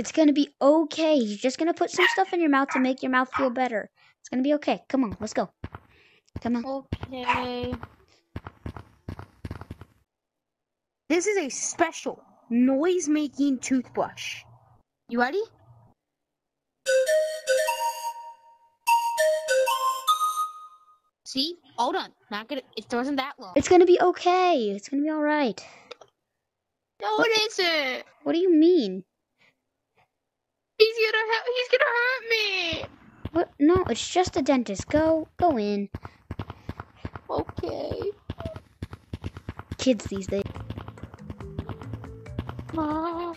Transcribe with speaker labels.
Speaker 1: It's gonna be okay. You're just gonna put some stuff in your mouth to make your mouth feel better. It's gonna be okay. Come on, let's go. Come on.
Speaker 2: Okay. This is a special noise making toothbrush. You ready? See? Hold on. Not gonna it wasn't that long.
Speaker 1: It's gonna be okay. It's gonna be all right.
Speaker 2: No, it isn't.
Speaker 1: What do you mean?
Speaker 2: He's gonna ha- he's gonna hurt me.
Speaker 1: What? No, it's just a dentist. Go, go in.
Speaker 2: Okay.
Speaker 1: Kids these days.
Speaker 2: Ah.